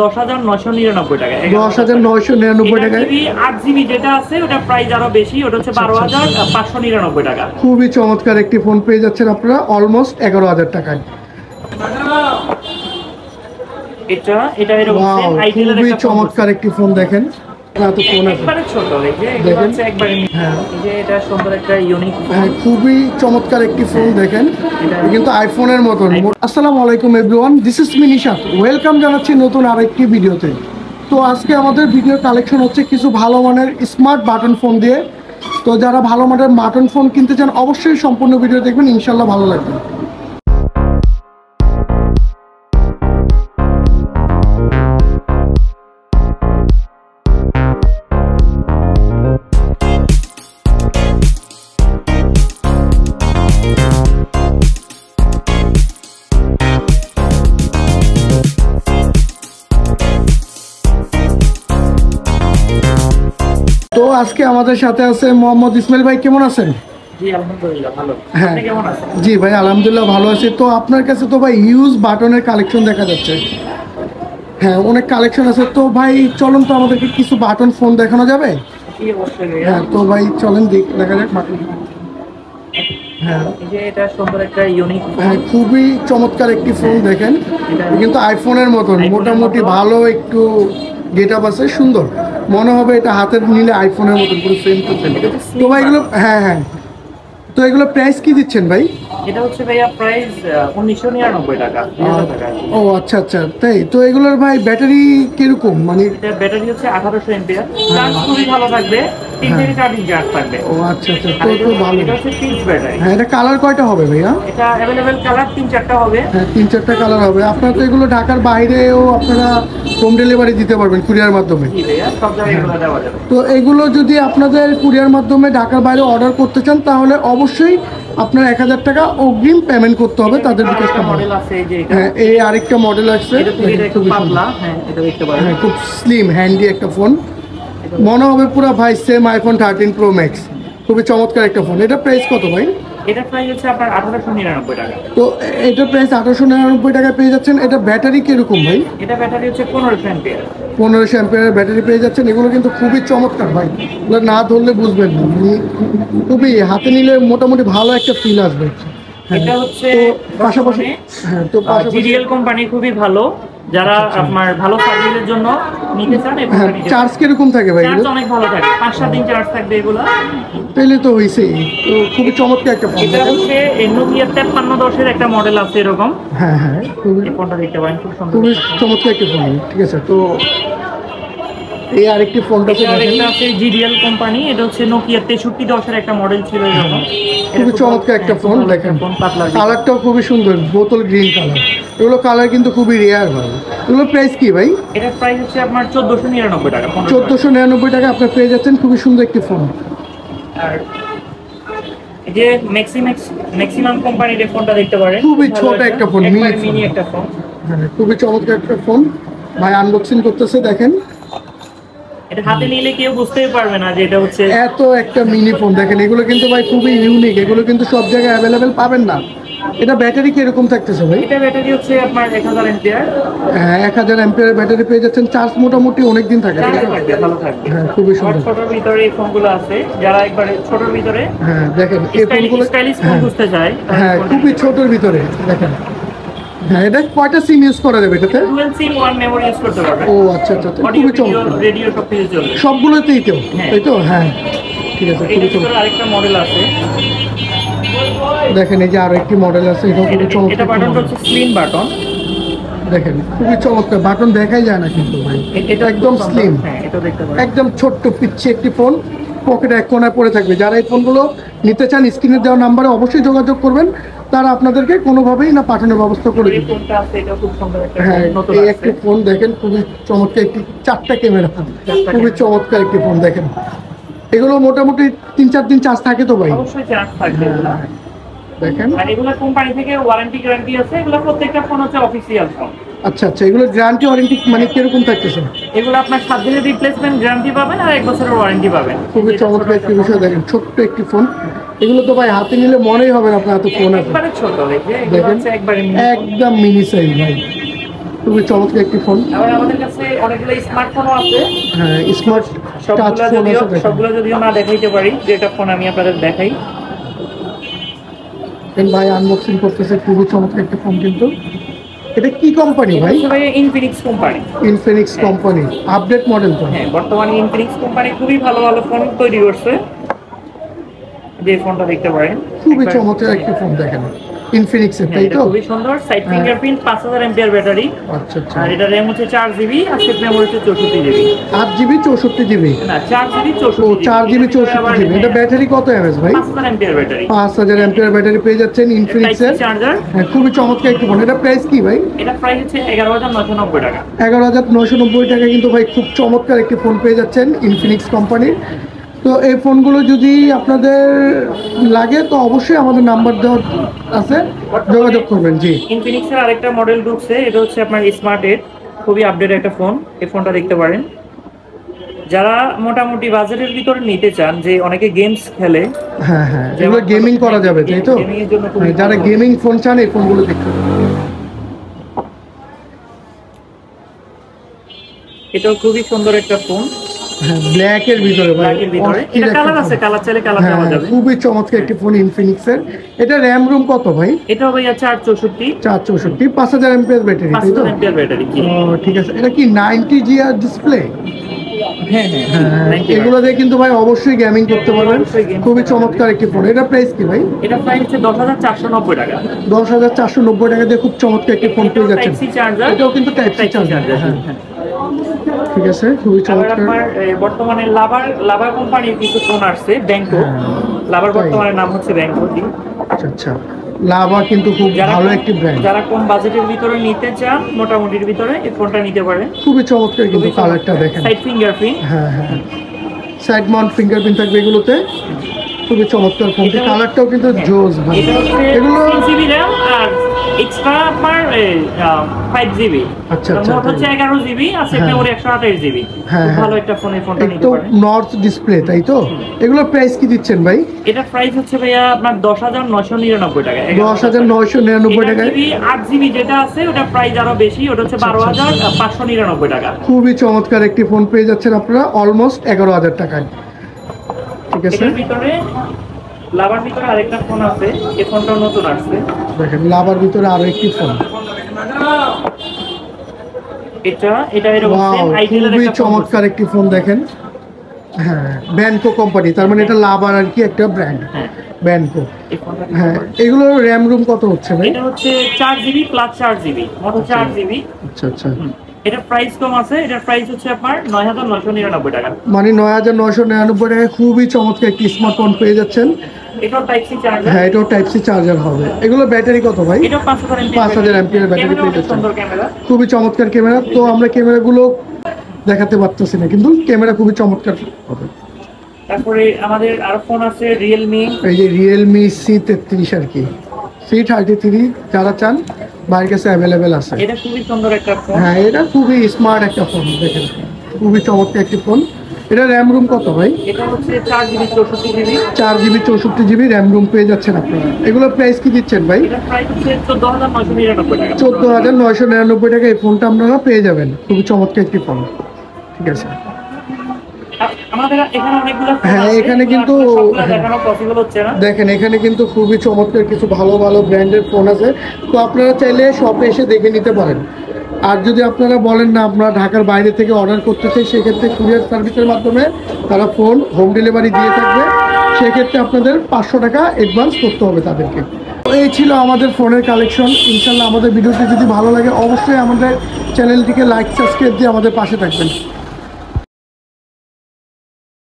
দশ হাজার নশো নিরানব্বই টাকা। দশ হাজার নয়শো নিরানব্বই টাকায়? আট জিবি যেটা আছে ওটা প্রাইস আরও বেশি ওটা হচ্ছে বারো হাজার পাঁচশো নিরানব্বই টাকা। খুবই চমৎকার একটি ফোন পেয়ে যাচ্ছেন আপনারা অলমোস্ট এগারো হাজার টাকায়। এটা এরকম খুবই চমৎকার একটি ফোন দেখেন। হ্যাঁ। এই যে এটা সুন্দর একটা ইউনিক হ্যাঁ খুবই চমৎকার একটি ফোন দেখেন। কিন্তু আইফোনের মতন। আসসালামু আলাইকুম everyone this is Minishat welcome জানাচ্ছি নতুন আরেকটি ভিডিওতে। তো আজকে আমাদের ভিডিও কালেকশন হচ্ছে কিছু ভালো মানের স্মার্ট বাটন ফোন দিয়ে। তো যারা ভালো মানের বাটন ফোন কিনতে চান অবশ্যই সম্পূর্ণ ভিডিও দেখবেন। ইনশাল্লাহ ভালো লাগবে। আজকে আমাদের সাথে আছে মোহাম্মদ ইসমাইল ভাই কেমন আছেন? জি হ্যাঁ। কেমন আছেন? জি ভাই আলহামদুলিল্লাহ ভালো আছি। তো আপনার কাছে তো ভাই হিউজ বাটনের কালেকশন দেখা যাচ্ছে। হ্যাঁ অনেক কালেকশন আছে। তো ভাই চলুন তো আমাদেরকে কিছু বাটন ফোন দেখানো যাবে। হ্যাঁ তো ভাই চলেন দেখ যাক বাটন। হ্যাঁ। হ্যাঁ খুবই চমৎকার একটি ফোন দেখেন। কিন্তু আইফোনের মতন। মোটামুটি ভালো একটু গেট আপ আছে, সুন্দর। মনে হবে এটা হাতে নিলে আইফোনের মতন পুরো সেম টু সেম তো ভাই এগুলো হ্যাঁ হ্যাঁ। তো এগুলো প্রাইস কি দিচ্ছেন ভাই? এটা হচ্ছে ভাইয়া প্রাইস উনিশশো নিরানব্বই টাকা দুই হাজার টাকা। ও আচ্ছা আচ্ছা। তাই? তো এগুলোর ভাই ব্যাটারি কীরকম? মানে ব্যাটারি হচ্ছে আঠারোশো এমপিআর। চার্জ খুবই ভালো থাকবে। তিন থেকে চার দিন চার্জ থাকবে। ও আচ্ছা আচ্ছা। তো তো ভালো। এটা হচ্ছে পিচ ব্যাটারি হ্যাঁ এটা কালার কয়টা হবে ভাইয়া? এটা অ্যাভেলেবেল কালার তিন চারটা হবে। হ্যাঁ তিন চারটা কালার হবে। আপনারা তো এগুলো ঢাকার বাইরেও আপনারা হোম ডেলিভারি দিতে পারবেন কুরিয়ার মাধ্যমে। তো এগুলো যদি আপনাদের কুরিয়ার মাধ্যমে ঢাকার বাইরে অর্ডার করতে চান তাহলে অবশ্যই আপনার এক হাজার টাকা অগ্রিম পেমেন্ট করতে হবে তাদের বিকাশ হ্যাঁ এই আরেকটা মডেল। পাতলা। হ্যাঁ এটা দেখতে পারেন। হ্যাঁ খুব স্লিম হ্যান্ডি একটা ফোন মনে হবে পুরো ভাই same iPhone thirteen pro max খুবই চমৎকার একটা ফোন এটা প্রাইস কত ভাই? এটা প্রাইস হচ্ছে আপনার আঠারোশো নিরানব্বই টাকা। তো এটা প্রাইস আঠারোশো নিরানব্বই টাকায় পেয়ে যাচ্ছেন। এটা ব্যাটারি কীরকম ভাই? এটা ব্যাটারি হচ্ছে পনেরোশো এমপিআর পনেরোশো অ্যাম্পিয়ারের ব্যাটারি পেয়ে যাচ্ছেন এগুলো কিন্তু খুবই চমৎকার ভাই। এগুলো না ধরলে বুঝবেন না। খুবই হাতে নিলে মোটামুটি ভালো একটা ফিল আসবে। হ্যাঁ, এটা হচ্ছে পাশাপাশি হ্যাঁ তো পাশাপাশি কোম্পানি খুবই ভালো। যারা আপনার ভালো সার্ভিসের জন্য নিতে চান এই হ্যাঁ চার্জ কীরকম থাকে ভাই চার্জ অনেক ভালো থাকে পাঁচ সাত দিন চার্জ থাকবে এগুলো। তাহলে তো হইছে তো খুবই চমৎকার একটা ফোন এটা হচ্ছে নোকিয়া তেপ্পান্ন দশের একটা মডেল আছে এরকম। হ্যাঁ হ্যাঁ খুবই এই ফোনটা দেখতে পারেন খুব সুন্দর খুবই চমৎকার একটা ফোন ঠিক আছে? তো এই আরেকটি ফোনটা আরেকটা আছে জিডিএল কোম্পানি এটা হচ্ছে নোকিয়া তেষট্টি দশের একটা মডেল ছিল এরকম খুবই খুব চমৎকার একটা হ্যাঁ, ফোন দেখেন। কালারটাও খুবই সুন্দর বোতল গ্রিন কালার এগুলো কালার কিন্তু খুবই রেয়ার ভাই। এগুলো প্রাইস কি ভাই? এটার প্রাইস হচ্ছে আপনার চোদ্দশো নিরানব্বই টাকা। চোদ্দোশো নিরানব্বই টাকা আপনার পেয়ে যাচ্ছেন খুবই সুন্দর একটি ফোন আর যে ম্যাক্সিম্যাক্স ম্যাক্সিমাম কোম্পানির এই ফোনটা দেখতে পারেন। খুবই ছোট একটা ফোন। মিনি একটা ফোন হ্যাঁ খুবই চমৎকার একটা ফোন ভাই আনবক্সিং করতেছে দেখেন। এটা হাতে নিলে কেউ বুঝতেই পারবে না যে এটা হচ্ছে এত একটা মিনি ফোন দেখেন এগুলো কিন্তু ভাই খুবই ইউনিক এগুলো কিন্তু সব জায়গায় অ্যাভেলেবেল পাবেন না। এটা ব্যাটারি কীরকম থাকতেছে ভাই? এটা ব্যাটারি হচ্ছে আপনার এক হাজার এমপিআর হ্যাঁ এক হাজার ব্যাটারি পেয়ে যাচ্ছেন। চার্জ মোটামুটি অনেক দিন থাকে ভালো থাকবে। হ্যাঁ খুবই সুন্দর। ছোটর ভিতরে এই ফোনগুলো আছে। যারা একবারে ছোটর ভিতরে হ্যাঁ দেখেন এই ফোনগুলো স্টাইলিশ ফোন চায় হ্যাঁ খুবই ছোটোর ভিতরে দেখেন। হ্যাঁ এটা কয়টা সিম ইউজ করা যাবে এটাতে? Twelve sim one memory use করতে পারবে। ও আচ্ছা আচ্ছা আচ্ছা, খুবই চমৎকার। রেডিও সব কিছু চলবে। সবগুলোতেই তো হ্যাঁ। তাই তো? হ্যাঁ ঠিক আছে খুবই চমৎকার। আরেকটা মডেল আছে। দেখেন এই যে আরও একটি মডেল আছে খুবই এটা- এটা চমৎকার বাটনটা হচ্ছে স্লিম বাটন দেখেন খুবই চমৎকার বাটন দেখাই যায় না কিন্তু ভাই। এটা একদম স্লিম হ্যাঁ এটা একদম ছোট্ট পিচ্ছি একটি ফোন পকেটে এক কোনায় পড়ে থাকবে। যারা এই ফোনগুলো নিতে চান স্ক্রিনে দেওয়া নাম্বারে অবশ্যই যোগাযোগ করবেন। তারা আপনাদেরকে কোনোভাবেই না পাঠানোর ব্যবস্থা করে হ্যাঁ এই একটি ফোন দেখেন খুবই চমৎকার একটি চারটা ক্যামেরা। খুবই চমৎকার একটি ফোন দেখেন। এগুলো মোটামুটি তিন চার দিন চার্জ থাকে তো ভাই? অবশ্যই চার্জ থাকবে দেখেন। আর এগুলো কোম্পানি থেকে ওয়ারেন্টি গ্যারান্টি আছে এগুলো প্রত্যেকটা ফোন হচ্ছে অফিসিয়াল ফোন। আচ্ছা আচ্ছা এগুলো গ্যারান্টি ওয়ারেন্টি মানে কীরকম থাকতেছে? এগুলো আপনার সাত দিনের রিপ্লেসমেন্ট গ্যারান্টি পাবেন আর এক বছরের ওয়ারেন্টি পাবেন। খুবই চমৎকার একটি বিষয় দেখেন ছোট্ট একটি ফোন। এগুলো তো ভাই হাতে নিলে মনেই হবে না আপনার এত ফোন আছে। একবারে ছোট এই দেখেন? একদম মিনি সাইজ ভাই। খুবই চমৎকার একটি ফোন আবার আমাদের কাছে অনেকগুলো স্মার্টফোনও আছে। হ্যাঁ স্মার্ট টাচ ফোন আছে সবগুলো যদিও না দেখাইতে পারি যেটা ফোন আমি আপনাদের দেখাই। ভাই আনবক্সিং করতেছে খুবই চমৎকার একটা ফোন কিন্তু। এটা কি কোম্পানি ভাই? ভাই Infinix company Infinix company update model তো। হ্যাঁ বর্তমানে ইনফিনিক্স কোম্পানি খুবই ভালো ভালো ফোন তৈরি করছে। যে ফোনটা দেখতে পারেন। খুবই চমৎকার একটি ফোন দেখেন ইনফিনিক্সের হ্যাঁ, তাই তো? খুবই সুন্দর সাইড। ফিঙ্গারপ্রিন্ট পাঁচ হাজার এমপিআর ব্যাটারি। আচ্ছা আচ্ছা। আর এটা র্যাম হচ্ছে চার জিবি আর সেট মেমোরি হচ্ছে চৌষট্টি জিবি আট জিবি চৌষট্টি জিবি না চার জিবি ও চৌষট্টি চার জিবি চৌষট্টি জিবি এটা ব্যাটারি কত এমএস ভাই? পাঁচ হাজার এমপিআর ব্যাটারি। পাঁচ হাজার এমপিআর ব্যাটারি পেয়ে যাচ্ছেন ইনফিনিক্সের চার্জার হ্যাঁ খুবই চমৎকার একটি ফোন এটা প্রাইস কি ভাই? এটা প্রাইস হচ্ছে এগারো হাজার নশো নব্বই টাকা। এগারো হাজার নশো নব্বই টাকা কিন্তু ভাই খুব চমৎকার একটি ফোন পেয়ে যাচ্ছেন ইনফিনিক্স কোম্পানির তো এই ফোনগুলো যদি আপনাদের লাগে তো অবশ্যই আমাদের নাম্বার দেওয়া আছে। যোগাযোগ করবেন জি। ইনফিনিক্সের আরেকটা মডেল ঢুকছে এটা হচ্ছে আপনার স্মার্ট এড খুবই আপডেট একটা ফোন এই ফোনটা দেখতে পারেন। যারা মোটামুটি বাজেটের ভিতরে নিতে চান যে অনেকে গেমস খেলে হ্যাঁ হ্যাঁ এগুলো গেমিং করা যাবে তাই তো? হ্যাঁ, যারা গেমিং ফোন চান এই ফোনগুলো দেখতে। এটাও খুবই সুন্দর একটা ফোন ব্ল্যাক এর ভিতরে ভাই। ব্ল্যাকের ভিতরে। এটা কালার আছে। কালার চাইলে কালার দেওয়া হ্যাঁ যাবে। খুবই চমৎকার একটি ফোন ইনফিনিক্স এর এটা র্যাম রুম কত ভাই? চৌষট্টি। চার চৌষট্টি পাঁচ হাজার এমপিএস ব্যাটারি তাই তো? হাজার এমপিআর ব্যাটারি ও ঠিক আছে। এটা কি নাইনটি জিআর ডিসপ্লে হ্যাঁ হ্যাঁ হ্যাঁ 90 এগুলো দিয়ে কিন্তু ভাই অবশ্যই গেমিং করতে পারবেন। খুবই চমৎকার একটি ফোন এটা প্রাইস কি ভাই? এটা প্রাইস হচ্ছে দশ হাজার চারশো নব্বই টাকা। দশ হাজার চারশো নব্বই টাকা দিয়ে খুব চমৎকার একটি ফোন পেয়ে যাচ্ছেন। এটাও কিন্তু টাইপ সি চার্জার হ্যাঁ। ঠিক আছে খুবই চমৎকার। বর্তমানে লাভার লাভার কোম্পানির কিছু ফোন আসছে ব্যাংকো। লাভার বর্তমানে নাম হচ্ছে ব্যাংকো আচ্ছা আচ্ছা। লাভা কিন্তু খুব ভালো একটি ব্র্যান্ড যারা কম বাজেটের ভিতরে নিতে চান মোটামুটির ভিতরে এই ফোনটা নিতে পারেন। খুবই চমৎকার কিন্তু কালারটা দেখেন। সাইড ফিঙ্গারপ্রিন্ট হ্যাঁ হ্যাঁ সাইড মাউন্ট ফিঙ্গারপ্রিন্ট থাকবে এগুলোতে। খুবই চমৎকার ফোনটি কালারটাও কিন্তু জোস ভাই। এগুলো র্যাম এক্সট্রা আপনার ফাইভ জিবি আচ্ছা, আচ্ছা, মোট হচ্ছে এগারো জিবি আর সেট হ্যাঁ। একশো আঠাশ জিবি হ্যাঁ, হ্যাঁ। ভালো একটা ফোন ফোনটা নিতে পারেন। নর্থ ডিসপ্লে তাই তো? এগুলোর প্রাইস কি দিচ্ছেন ভাই? এটা প্রাইস হচ্ছে ভাইয়া আপনার দশ হাজার নয়শো নিরানব্বই টাকা। দশ হাজার নয়শো নিরানব্বই জিবি আট জিবি যেটা আছে ওটা প্রাইস আরও বেশি ওটা হচ্ছে আচ্ছা, বারো হাজার পাঁচশো নিরানব্বই টাকা। খুবই চমৎকার একটি ফোন পেয়ে যাচ্ছেন আপনারা অলমোস্ট এগারো হাজার টাকায়। ঠিক আছে? ভিতরে লাভার ভিতরে আরেকটা ফোন আছে এই ফোনটাও নতুন আসছে। দেখেন লাভার ভিতরে আরও একটি ফোন। এটা এটা এরকম সেম আইটেলের একটা চমৎকার একটি ফোন দেখেন। হ্যাঁ ব্যানকো কোম্পানি তার মানে এটা লাভার আর কি একটা ব্র্যান্ড হ্যাঁ। ব্যানকো হ্যাঁ পারেন। এগুলোর র্যাম রুম কত হচ্ছে ভাই? এটা হচ্ছে চার জিবি প্লাস চার জিবি মোট হচ্ছে আট জিবি আচ্ছা আচ্ছা। এটার প্রাইস কম আছে এটার প্রাইস হচ্ছে আপনার নয় হাজার নয়শো নিরানব্বই টাকা। মানে নয় হাজার নয়শো নিরানব্বই টাকায় খুবই চমৎকার একটি স্মার্টফোন পেয়ে যাচ্ছেন। এটাও টাইপ সি চার্জার হ্যাঁ এটাও টাইপ সি চার্জার হবে। এগুলো ব্যাটারি কত ভাই? এমপি 5000 ampere battery পেয়ে ক্যামেরা। খুবই চমৎকার ক্যামেরা। তো আমরা ক্যামেরাগুলো দেখাতে পারতেছি না কিন্তু ক্যামেরা খুবই চমৎকার হবে। তারপরে আমাদের আরও ফোন আছে রিয়েলমি এই যে রিয়েলমি সি তেত্রিশ আর কি। সি থার্টি থ্রি যারা চান বাইরের কাছে অ্যাভেলেবেল আছে। এটা খুবই সুন্দর একটা ফোন হ্যাঁ এটা খুবই স্মার্ট একটা ফোন দেখেন। খুবই চমৎকার একটি ফোন এটা র্যাম রুম কত ভাই? এটা হচ্ছে চার জিবি চৌষট্টি জিবি র্যাম রুম পেয়ে যাচ্ছেন আপনারা। এগুলোর প্রাইস কি দিচ্ছেন ভাই? এটার প্রাইস হচ্ছে চোদ্দ হাজার নয়শো নিরানব্বই টাকা। এই ফোনটা আপনারা পেয়ে যাবেন। খুবই চমৎকার একটি ফোন ঠিক আছে। হ্যাঁ, এখানে কিন্তু- দেখেন এখানে কিন্তু খুবই চমৎকার কিছু ভালো ভালো ব্র্যান্ডের ফোন আছে। তো আপনারা চাইলে শপে এসে দেখে নিতে পারেন। আর যদি আপনারা বলেন না আপনারা ঢাকার বাইরে থেকে অর্ডার করতে চাই, সেক্ষেত্রে কুরিয়ার সার্ভিসের মাধ্যমে তারা ফোন হোম ডেলিভারি দিয়ে থাকবে। সেক্ষেত্রে আপনাদের পাঁচশো টাকা অ্যাডভান্স করতে হবে তাদেরকে। এই ছিল আমাদের ফোনের কালেকশন ইনশাল্লাহ আমাদের ভিডিওটি যদি ভালো লাগে, অবশ্যই আমাদের চ্যানেলটিকে লাইক সাবস্ক্রাইব দিয়ে আমাদের পাশে থাকবেন।